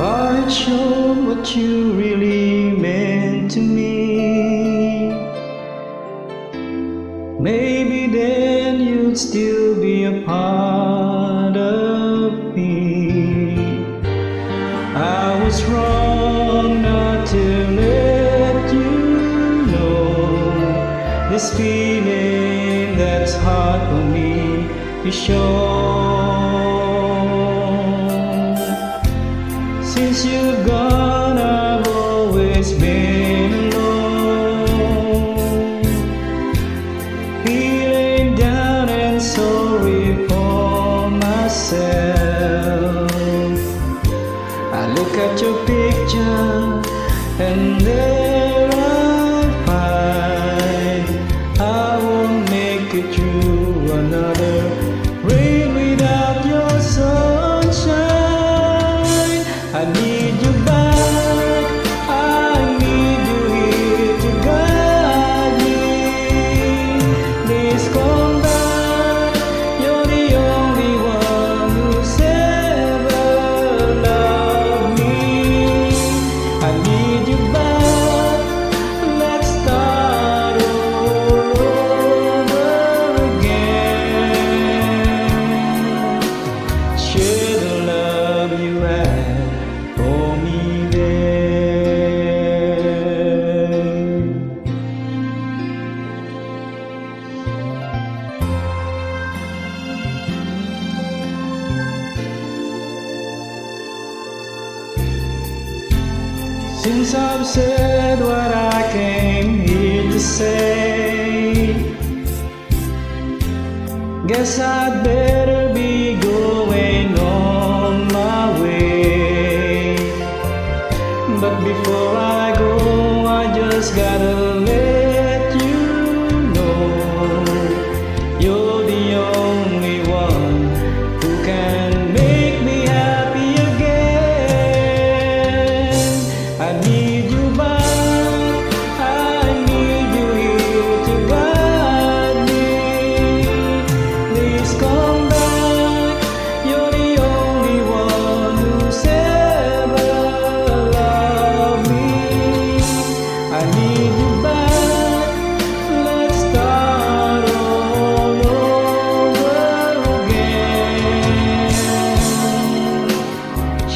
had shown what you really meant to me, maybe then you'd still be a part of me. I was wrong not to let you know this feeling that's hard for me to show. Your picture and there Since I've said what I came here to say, guess I'd better be going on my way. But before I go, I just gotta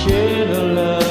should the love.